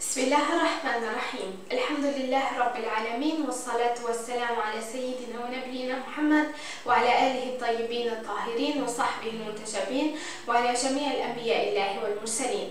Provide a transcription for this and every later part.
بسم الله الرحمن الرحيم الحمد لله رب العالمين والصلاة والسلام على سيدنا ونبينا محمد وعلى آله الطيبين الطاهرين وصحبه المنتجبين وعلى جميع الأنبياء الله والمرسلين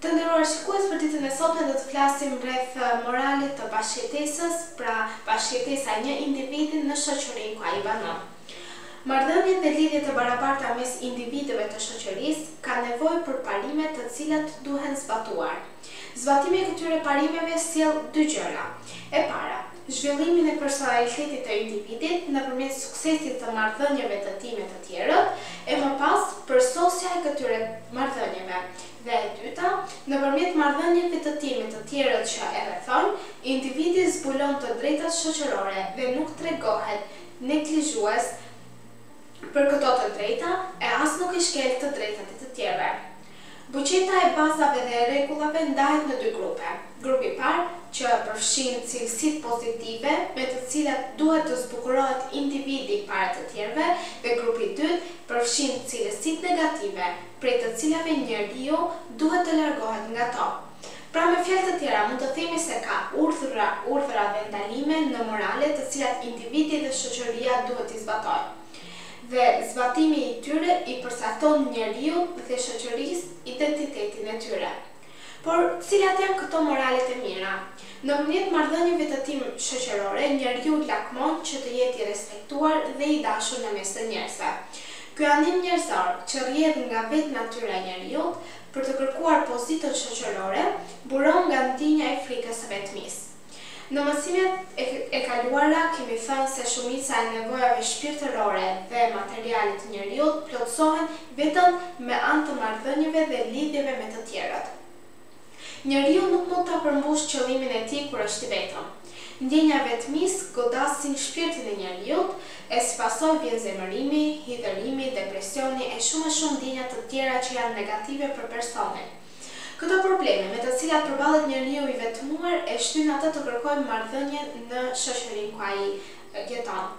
Të nderuar shikues për ditën e sotme do të flasim rreth moralit të bashkëjetesës, pra bashkëjetesa e një individi në shoqërinë ku ai banon. Marrëdhëniet dhe lidhjet e barabarta mes individëve të shoqërisë kanë nevojë për parime të cilat duhen zbatuar. Zbatimi i këtyre parimeve sjell dy gjëra, e para, zhvillimin e personalitetit të individit nëpërmjet suksesit të marrëdhënieve të tij me të tjerët, e më pas përsosja e këtyre marrëdhënieve, Dhe e dyta, nëpërmjet marrëdhënieve të tij me të tjerët që e rrethon, individi zbulon të drejtat shoqërore dhe nuk tregohet neglizhues për këto të drejta e as nuk i shkel të drejtat e të tjerëve. Buqeta e bazave dhe e rregullave ndahet në dy grupe, grupi i parë, që përfshin cilësitë pozitive me të cilat duhet të zbukurohet individi para të tjerëve dhe grupi i dytë përfshin cilësitë negative prej të cilave njeriu duhet të largohet nga to. Pra me fjalë të tjera mund të themi se ka urdhra, urdhra dhe ndalime në morale të cilat individi dhe shoqëria duhet t'i zbatojë. Dhe zbatimi i tyre i përcakton njeriut dhe shoqërisë identitetin e tyre. Por, cilat janë këto moralet e mira? Nëpërmjet marrëdhënieve të tij shoqërore, njeriu lakmon që të jetë i respektuar dhe i dashur në mes të njerëzve. Ky anim njerëzor, që rrjedh nga vetë natyra e njeriut, për të kërkuar pozitën shoqërore, buron nga ndjenja e frikës së vetmisë. Në mësimet e kaluara kemi thënë se shumica e nevojave shpirtërore dhe materiale të njeriut plotësohen vetëm me anë të marrëdhënieve dhe lidhjeve me të tjerët. Njeriu nuk mund ta përmbushë qëllimin e tij kur është i vetëm. Ndjenja e vetmisë godasin shpirtin e njeriut, e si pasojë vjen zemërimi, hidhërimi, depresioni e shumë e shumë ndjenja të tjera që janë negative për personin. Këto probleme me të cilat përballet njeriu i vetmuar e shtyjnë atë të kërkojë marrëdhënie në shoqërinë ku ai jeton.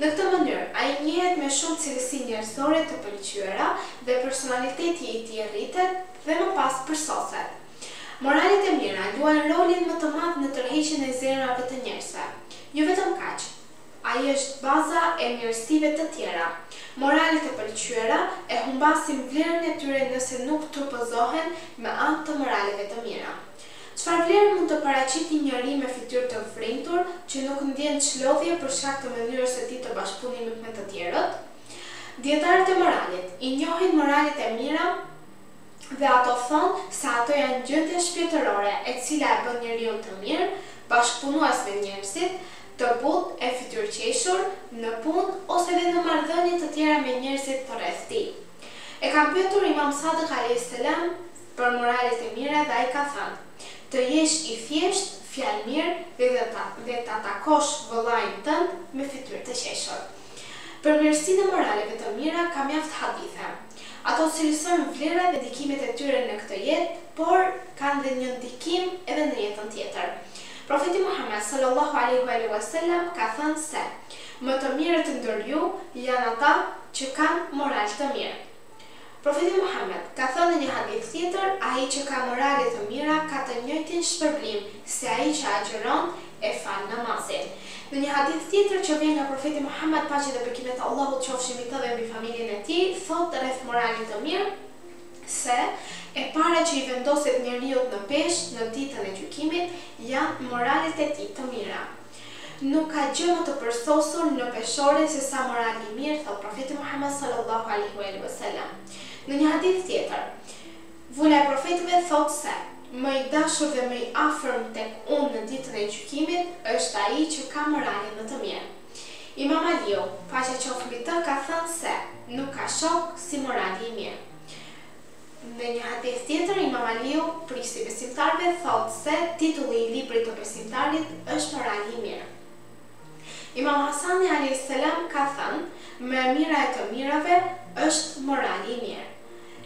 Në këtë mënyrë, ai njihet me shumë cilësi njerëzore të pëlqyera dhe personaliteti i tij rritet dhe më pas përsoset. Moralet e mira luajnë rolin më të madh në tërheqjen e zemrave të njerëzve. Jo vetëm kaq, Ai është baza e mirësive të tjera. Moralet e pëlqyera e humbasin vlerën e tyre nëse nuk trupozohen me anë të moraleve të mira. Çfarë vlere mund të paraqitë një njeri me fytyrë të vrenjtur që nuk ndjen çlodhje për shkak të mënyrës së tij të bashkëpunimit me të tjerët? Dijetarët e moralit, i njohin moralet e mira dhe ato thonë se ato janë gjendje shpirtërore e cila e bën njeriun të mirë, bashkëpunues me njerëzit, të butë e fytyrëqeshur, në punë ose dhe në marrëdhënie të tjera me njerëzit përreth tij. E kanë pyetur Imam Sadik alejhis selam për moralet e mira dhe ai ka thënë, Të jesh i thjeshtë, fjalëmirë dhe ta takosh vëllain tënd me fytyrë të qeshur. Për mirësinë e moraleve të mira ka mjaft hadithe. Ato cilësojnë vlerat dhe ndikimet e tyre në këtë jetë, por kanë dhe një ndikim edhe në jetën tjetër. Profeti Muhammed, sallallahu alejhi wa alejhi wa sellem, ka thënë se, Më të mirët ndër ju janë ata që kanë moral të mirë. Profeti Muhammed, ka thënë në një hadith tjetër, Ai që ka morale të mira ka të njëjtin shpërblim si ai që agjëron e fal namazin. Në një hadith tjetër që vjen nga Profeti Muhammed, paqja dhe bekimet e Allahut qofshin mbi të dhe mbi familjen e tij, thotë rreth moralit të mirë, se e para që i vendoset njeriut në peshë në ditën e gjykimit janë moralet e tij të mira. Nuk ka gjë më të përsosur në peshore se sa morali i mirë, thotë Profeti Muhamed sallallâhu alejhi ue alejhi ue sellem. Në një hadith tjetër, Vula e Profetëve thotë se, Më i dashur dhe më i afërm tek unë në ditën e gjykimit është ai që ka moralin më të mirë. Imam Aliu, paqja qoftë mbi të, ka thënë se, Nuk ka shok, si morali i mirë. Në një hadith tjetër, Imam Aliu, prijësi i besimtarëve, thotë se titulli i librit të besimtarit është morali i mirë. Imam Hasani, alejhis selam, ka thënë, Më e mira e të mirave është morali i mirë.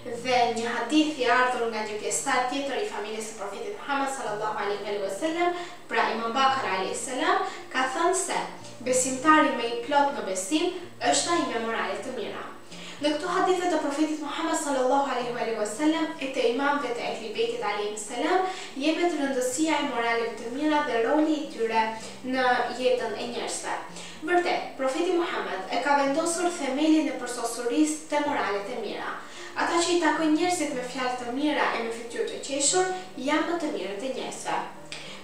Dhe një hadith i ardhur nga një pjesëtar tjetër i familjes së Profetit Muhamed sallallahu alejhi ve alewesellem, pra Imam Bakr alejhi selam, ka thënë se, Besimtari më i plotë në besim është ai me morale të mira. Në këto hadithe të Profetit Muhamed sallallahu alejhi ve alewesellem e të imamëve të Ehli Bejtit alejhim selam jepet rëndësia e moraleve të mira dhe roli i tyre në jetën e njerëzve. Vërtet, Profeti Muhamed e ka vendosur themelin e përsosurisë te moralet e mira. Ata që i takojnë njerëzit me fjalë të mira e me fytyrë të qeshur, janë më të mirët e njerëzve.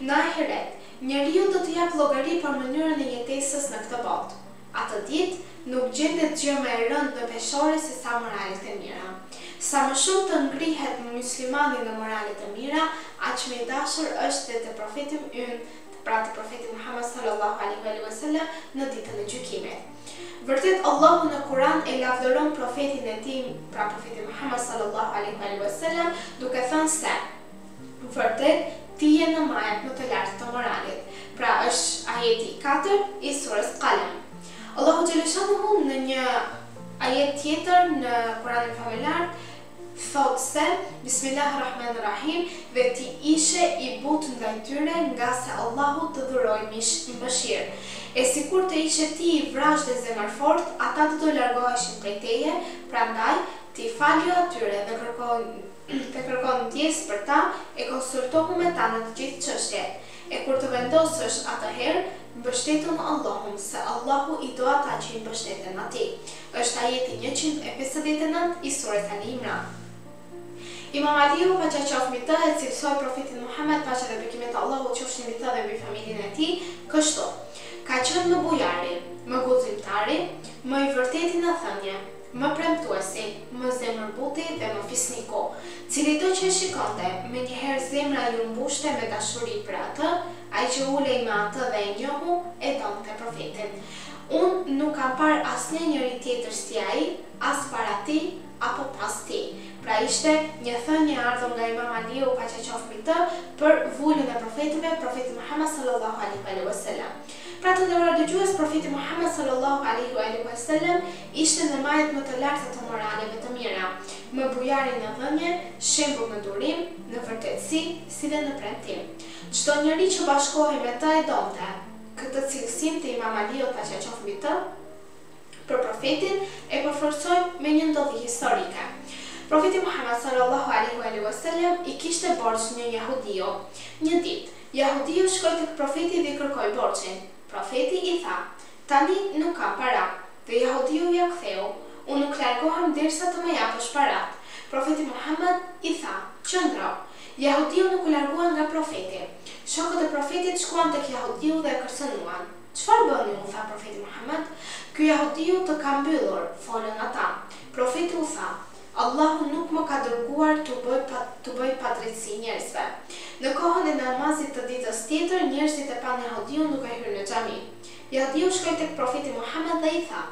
Në Ahiret, njeriu do të japë llogari për mënyrën e jetesës në këtë botë. Atë ditë, nuk gjendet gjë më e rëndë në peshore se sa moralet e mira. Sa më shumë të ngrihet Myslimani në morale të mira, aq më i dashur është dhe te Profeti ynë, pra te Profeti Muhammad sallallahu alejhi wa'alejhi wa'selam në Ditën e Gjykimit. Vërtet Allahu në Kuran e lavdëron Profetin e Tij, pra Profetin Muhammad sallallahu alejhi wa'alejhi wa'selam, duke thënë se, Vërtet, ti je në majat më të larta të moralit. Pra është ajeti i katërt i Surës Qalam. Allahu xheleshanuhu në një ajet tjetër në Kuranin Famëlartë thotë se, Bismillah Rrahmani Rrahim, dhe ti ishe i butë ndaj tyre ngase Allahu të dhuroi mish i mëshirë. E sikur të ishe ti i vrazhdë e zemërfortë, ata do të largoheshin prej teje, prandaj, ti falju atyre dhe kërko dhe kërko ndjesë për ta e konsultohu me ta në të gjithë çështjet. E kur të vendosësh, atëherë, mbështetu në Allahun, se Allahu i do ata që i mbështeten Atij. Është ajeti njëqind e pesëdhjetë e nëntë i Suretu Ali Imran. Imam Aliu, paqja qoftë mbi të, e cilësoi Profetin Muhamed, paqja dhe bekimet e Allahut qofshin mbi të dhe mbi familjen e tij, kështu, Ka qenë më bujari, më guximtari, më i vërteti në thënie, më premtuesi, më zemërbuti dhe më fisniku. Cilido që e shikonte, menjëherë zemra iu mbushte me dashuri për atë, ai që ulej me atë dhe e njohu, e donte Profetin. Unë nuk kam parë asnjë njeri tjetër si ai, as para tij, apo pas tij. Pra ishte një thënie e ardhur nga Imam Aliu, paqja qoftë mbi të, për vulën e profetëve, Profetin Muhammad sallallahu alejhi wa alihi wa'selam. Pra të nderuar dëgjues, Profeti Muhammad sallallahu alejhi wa alihi wa'selam ishte në majet më të larta të moraleve të mira, më bujari në dhënie, shembull në durim, në vërtetësi, si dhe në premtim. Çdo njeri që bashkohej me të e donte. Këtë cilësim të Imam Aliut paqja qoftë mbi të, për Profetin, e përforcojmë me një ndodhi historike. Profeti Muhamed sallallahu alejhi wa alihi wa'sellem i kishte borxh një jahudiu. Një ditë, jahudiu shkoi tek Profeti dhe i kërkoi borxhin. Profeti i tha, Tani nuk kam para. Dhe jahudiu ia ktheu, Unë nuk largohem derisa të më japësh paratë. Profeti Muhammad i tha, Qëndro. Jahudiu nuk u largua nga Profeti. Shokët e Profetit shkuan tek jahudiu dhe e kërcënuan. Çfarë bëni? u tha Profeti Muhammad. Ky jahudiu të ka mbyllur, folën ata. Profeti u tha, Allahu nuk më ka dërguar t'u bëj pa t'u bëj padrejtësi njerëzve. Në kohën e namazit të ditës tjetër, njerëzit e panë jahudiun duke hyrë në xhami. Jahudiu shkoi tek Profeti Muhamed dhe i tha,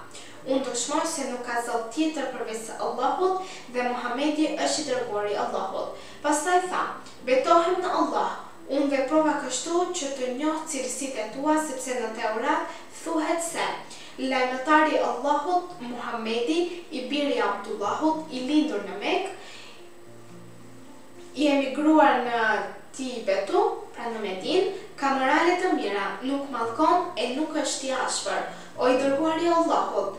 Unë dëshmoj se nuk ka Zot tjetër përveçse Allahut dhe Muhamedi është i Dërguari i Allahut. Pastaj tha, Betohem në Allah, unë veprova kështu që të njoh cilësitë e tua sepse në Teurat thuhet se, Lajmëtari i Allahut, Muhamedi, i biri i Abdullahut, i lindur në Mekë, I emigruar në Tibetu, pra në Medinë, ka morale të mira, nuk mallkon e nuk është i ashpër. O i Dërguari i Allahut!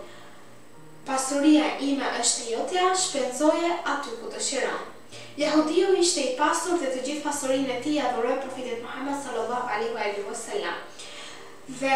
Pasuria ime është e jotja, shpenzoje aty ku dëshiron. Jahudiu ishte i pasur dhe të gjithë pasurinë e tij ia dhuroi Profetit Muhamed, sallallahu alejhi ve alihi wesellem, dhe,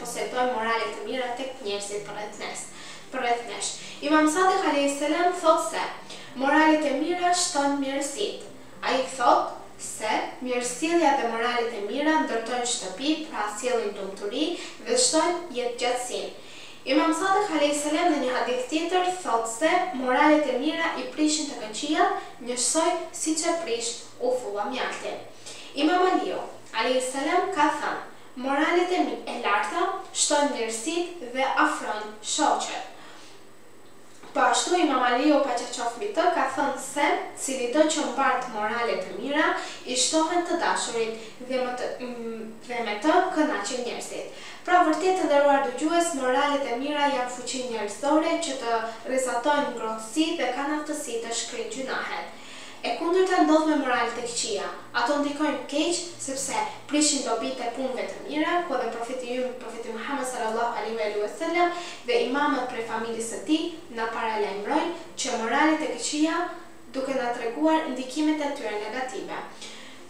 posedojmë morale të mira tek njerëzit përreth nesh. Përreth nesh. Imam Sadiq alejhi selam thotë se, Moralet e mira shtojnë mirësitë. Ai thotë se, Mirësjellja dhe moralet e mira ndërtojnë shtëpi, pra sjellin lumturi dhe shtojnë jetëgjatësinë. Imam Sadiq alejhi selam në një hadith tjetër thotë se, Moralet e mira i prishin të këqijat, njësoj siç e prish uthulla mjaltin. Imam Aliu alejhi selam ka thënë, Moralet e mi e larta shtojnë mirësitë dhe afrojnë shoqet. Po ashtu Imam Aliu paqeqoftë mbi të ka thënë se cilido që mbart morale të mira i shtohen të dashurit dhe me të dhe me të kënaqen njerëzit. Pra vërtet të nderuar dëgjues moralet e mira janë fuqi njerëzore që të rrezatojnë ngrohtësi dhe kanë aftësi të shkrijnë gjynahet. E kundërta ndodh me moralet e këqija. Ato ndikojnë keq sepse prishin dobitë e punëve të mira, ku edhe Profeti ynë, Profeti Muhamed sallallahu alejhi ve alihi ve selam, dhe imamët prej familjes së tij na paralajmërojnë që moralet e këqija duke na treguar ndikimet e tyre negative.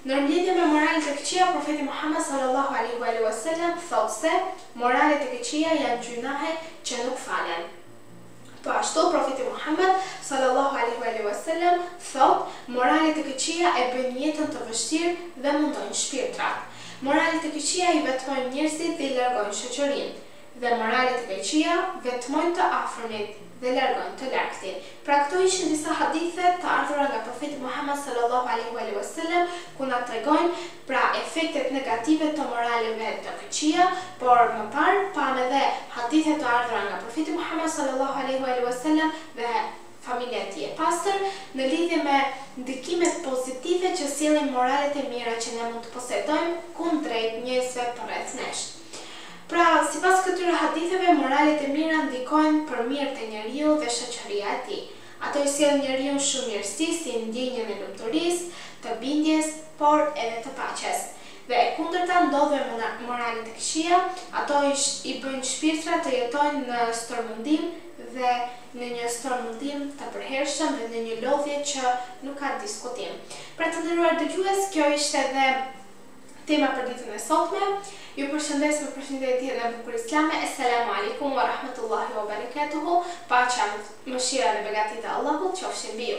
Në lidhje me moralet e këqija Profeti Muhamed sallallahu alejhi ve alihi ve selam thotë se, Moralet e këqija janë gjynahe që nuk falen. Po ashtu, Profeti Muhammed, sallallahu alejhi ve alejhi ve selem, thotë, Moralet e këqija e bëjnë jetën të vështirë dhe mundojnë shpirtrat. Moralet e këqija i vetmojnë njerëzit dhe i largojnë shoqërinë. Dhe moralet e këqija vetmojnë të afërmit dhe largojnë të largëtit. Pra këto ishin disa hadithe të ardhura nga Profeti Muhammed, sallallahu alejhi ve alihi ve selem, ku na tregojnë pra efektet negative të moraleve të këqija, por më parë pamë edhe hadithe të ardhura nga Profeti Muhamed sallallahu alejhi ue alihi uesellem dhe familja e tij e pastër, në lidhje me ndikimet pozitive që sjellin moralet e mira që ne mund të posedojmë kundrejt njerëzve përreth nesh. Pra, sipas këtyre haditheve, moralet e mira ndikojnë për mirë te njeriu dhe shoqëria e tij. Ato i sjellin njeriut shumë mirësi si ndjenjën e lumturisë, të bindjes, por edhe të paqes. Dhe e kundërta ndodh me moralet e këqija, ato i bëjnë shpirtrat të jetojnë në stërmundim dhe në një stërmundim të përhershëm dhe në një lodhje që nuk ka diskutim. Pra të nderuar dëgjues, kjo ishte dhe. Tema për ditën e sotme. Ju përshëndes me përshëndetjen e bukur islame, Esselamu Alejkum wa Rahmetullahi wa Bereketuhu, Paqja, Mëshira dhe Begatitë e Allahut qofshin mbi ju.